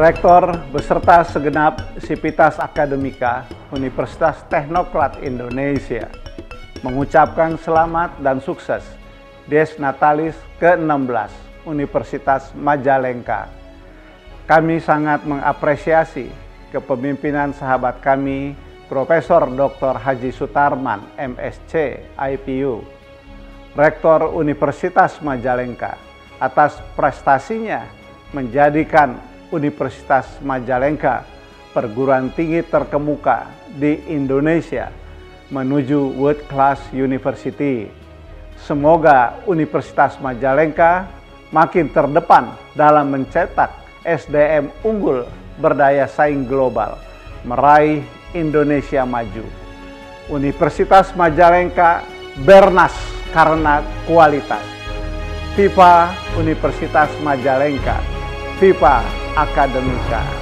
Rektor beserta segenap Sivitas Akademika Universitas Teknokrat Indonesia mengucapkan selamat dan sukses Des Natalis ke-16 Universitas Majalengka. Kami sangat mengapresiasi kepemimpinan sahabat kami Profesor Dr. Haji Sutarman, MSc, IPU, Rektor Universitas Majalengka atas prestasinya menjadikan Universitas Majalengka perguruan tinggi terkemuka di Indonesia menuju World Class University. Semoga Universitas Majalengka makin terdepan dalam mencetak SDM unggul berdaya saing global, meraih Indonesia maju. Universitas Majalengka bernas karena kualitas. FIFA Universitas Majalengka, FIFA Akademika.